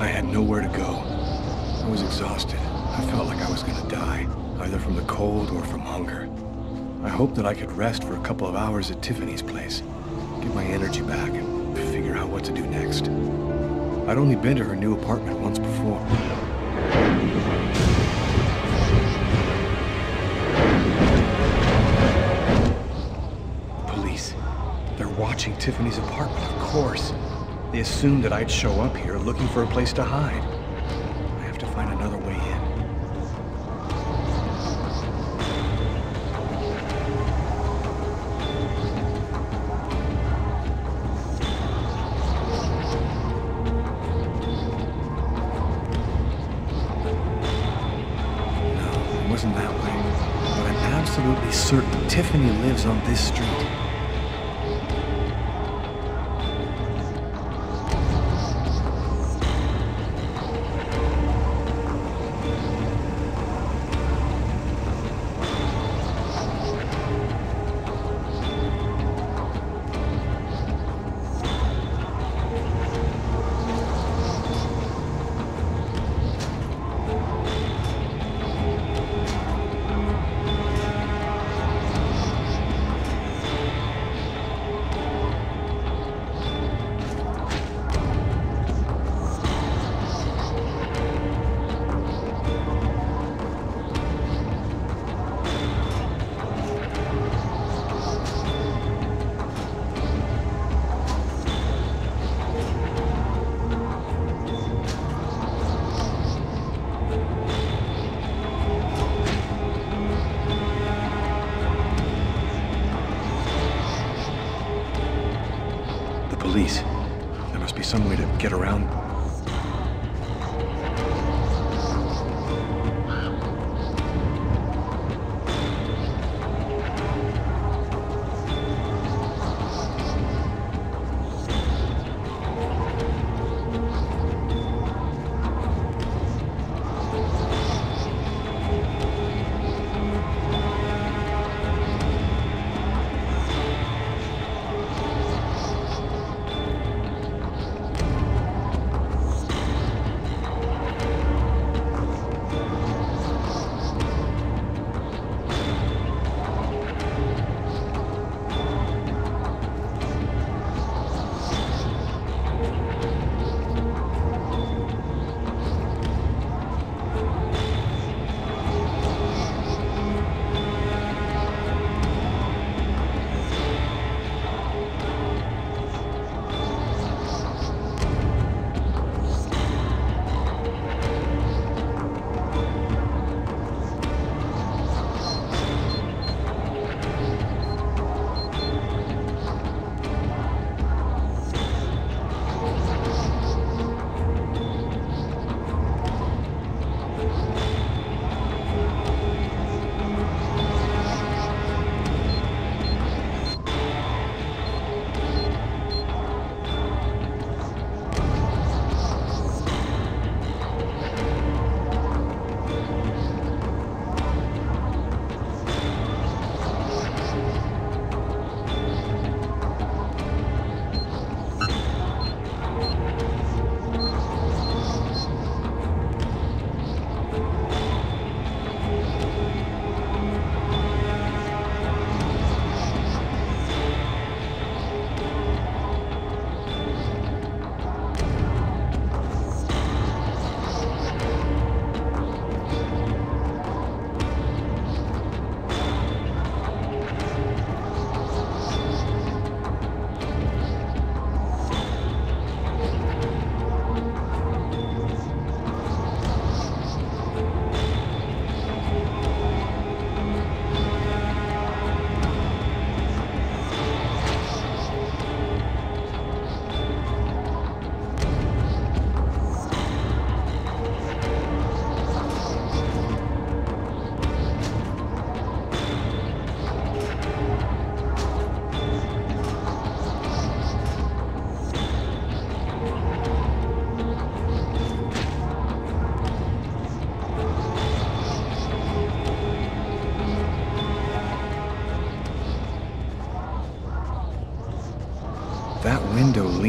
I had nowhere to go. I was exhausted. I felt like I was gonna die, either from the cold or from hunger. I hoped that I could rest for a couple of hours at Tiffany's place, get my energy back, and figure out what to do next. I'd only been to her new apartment once before. Police. They're watching Tiffany's apartment, of course. They assumed that I'd show up here looking for a place to hide. I have to find another way in. No, it wasn't that way. But I'm absolutely certain Tiffany lives on this street.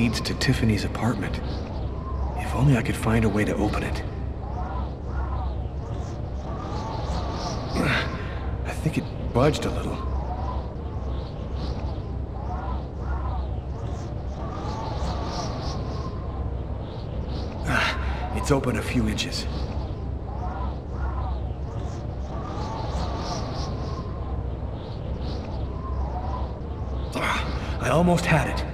Leads to Tiffany's apartment. If If only I could find a way to open it. I think it budged a little. Ah, it's open a few inches. Ah, I almost had it.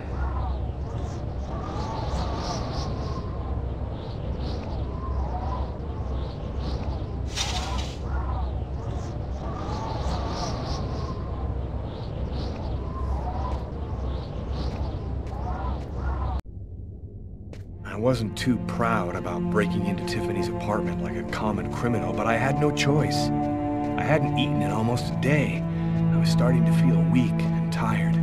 I wasn't too proud about breaking into Tiffany's apartment like a common criminal, but I had no choice. I hadn't eaten in almost a day. I was starting to feel weak and tired.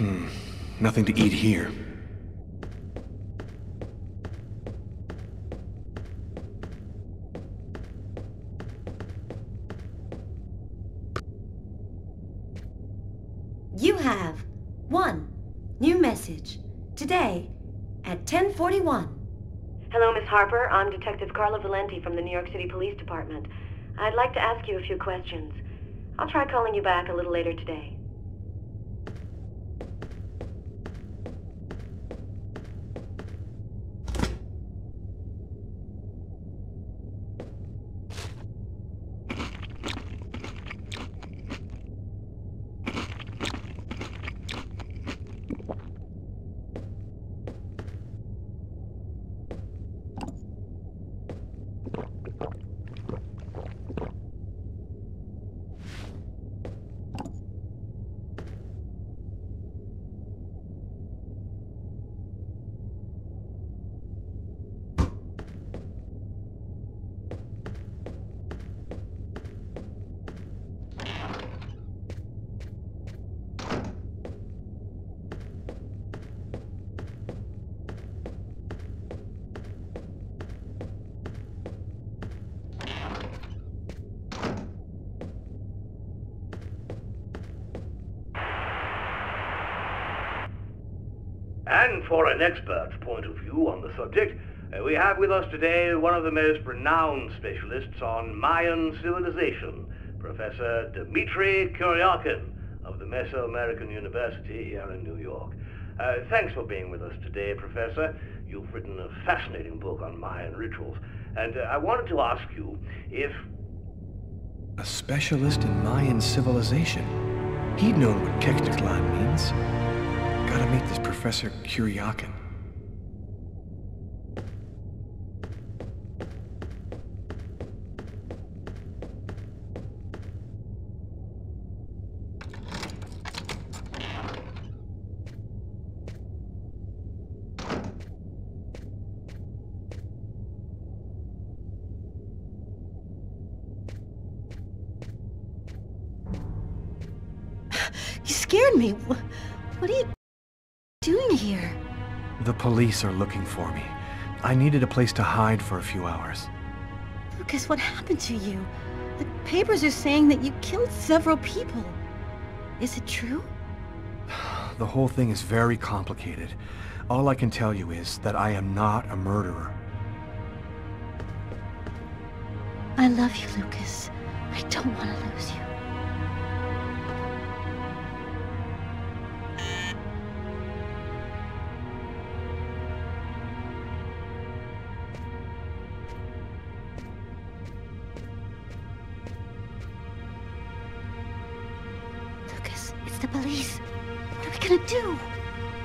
Hmm. Nothing to eat here. You have one new message today at 1041. Hello, Miss Harper. I'm Detective Carla Valenti from the New York City Police Department. I'd like to ask you a few questions. I'll try calling you back a little later today. And for an expert's point of view on the subject, uh, we have with us today one of the most renowned specialists on Mayan civilization, Professor Dmitry Kuryakin of the Mesoamerican University here in New York. Uh, thanks for being with us today, Professor. You've written a fascinating book on Mayan rituals, and uh, I wanted to ask you if A specialist in Mayan civilization. He'd known what Kekteklan means. Gotta meet this Professor Kuryakin. Police are looking for me. I needed a place to hide for a few hours. Lucas, what happened to you? The papers are saying that you killed several people. Is it true? The whole thing is very complicated. All I can tell you is that I am not a murderer. I love you, Lucas. I don't want to lose you. The police. What are we gonna do?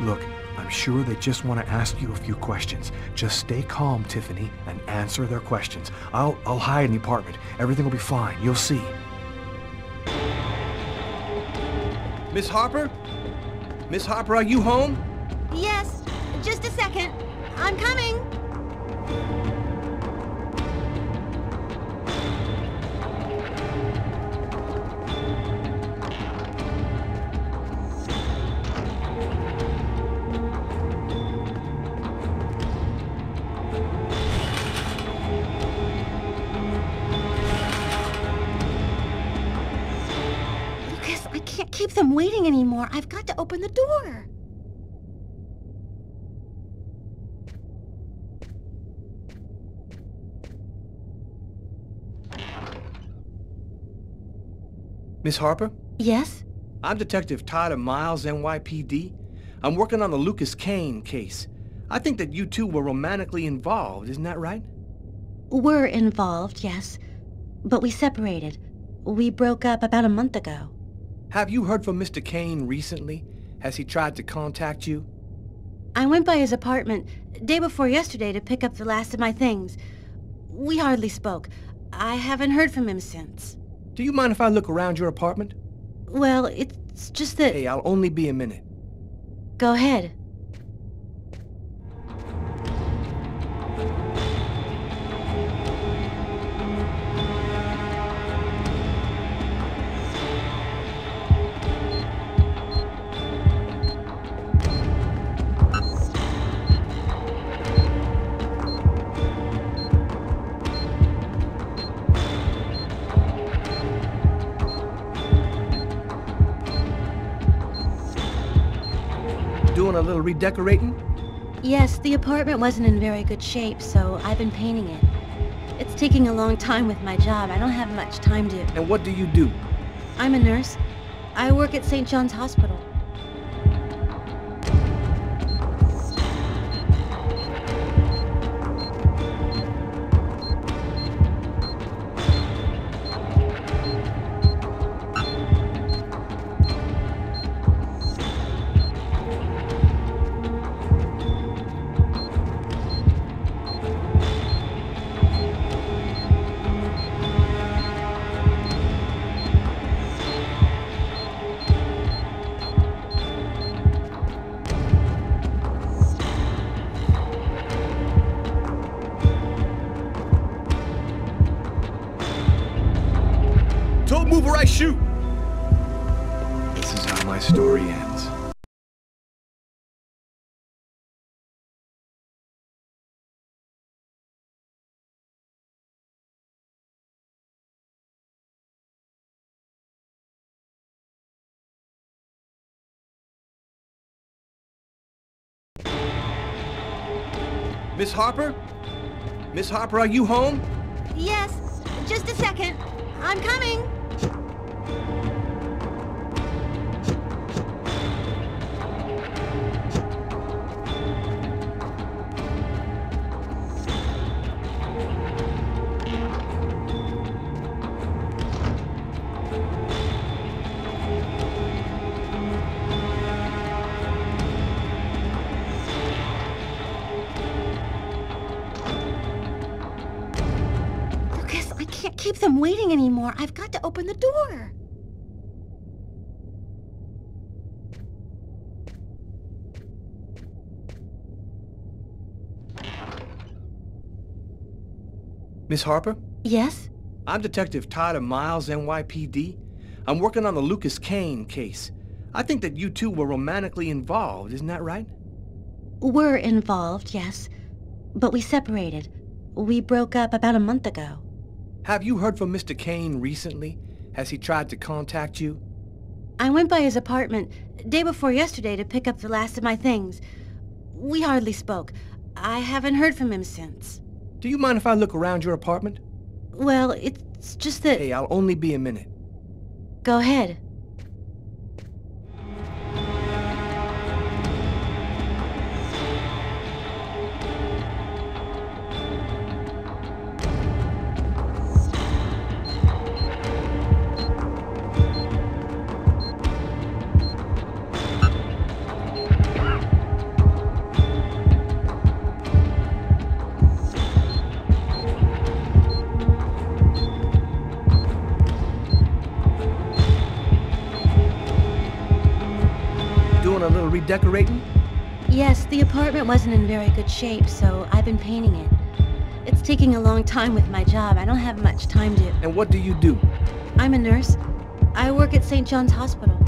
Look, I'm sure they just want to ask you a few questions. Just stay calm, Tiffany, and answer their questions. I'll I'll hide in the apartment. Everything will be fine. You'll see. Miss Harper? Miss Harper, are you home? Yes, just a second. I'm coming. Keep them waiting anymore. I've got to open the door. Miss Harper? Yes? I'm Detective Tyler Miles, NYPD. I'm working on the Lucas Kane case. I think that you two were romantically involved, isn't that right? We're involved, yes. But we separated. We broke up about a month ago. Have you heard from Mr. Kane recently? Has he tried to contact you? I went by his apartment day before yesterday to pick up the last of my things. We hardly spoke. I haven't heard from him since. Do you mind if I look around your apartment? Well, it's just that... Hey, I'll only be a minute. Go ahead. Doing a little redecorating? Yes, the apartment wasn't in very good shape, so I've been painting it. It's taking a long time with my job. I don't have much time to... And what do you do? I'm a nurse. I work at St. John's Hospital. Miss Harper? Miss Harper, are you home? Yes, just a second. I'm coming. Keep them waiting anymore. I've got to open the door. Miss Harper? Yes? I'm Detective Tyler Miles, NYPD. I'm working on the Lucas Kane case. I think that you two were romantically involved, isn't that right? We're involved, yes. But we separated. We broke up about a month ago. Have you heard from Mr. Kane recently? Has he tried to contact you? I went by his apartment day before yesterday to pick up the last of my things. We hardly spoke. I haven't heard from him since. Do you mind if I look around your apartment? Well, it's just that... Hey, I'll only be a minute. Go ahead. Decorating? Yes, the apartment wasn't in very good shape, so I've been painting it. It's taking a long time with my job. I don't have much time to... And what do you do? I'm a nurse. I work at St. John's Hospital.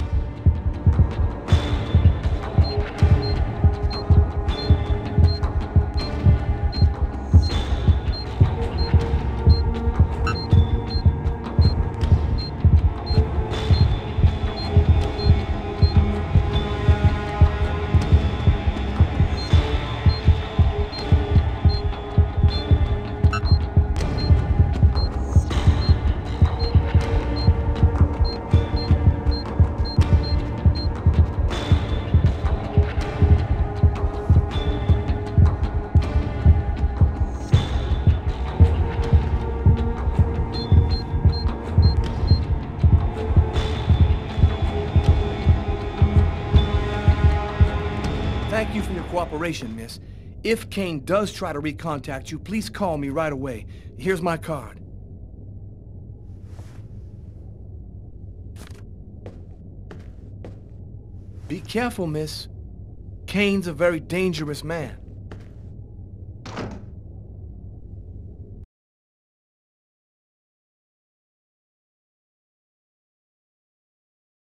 You for your cooperation, miss. If Kane does try to recontact you, please call me right away. Here's my card. Be careful, miss. Kane's a very dangerous man.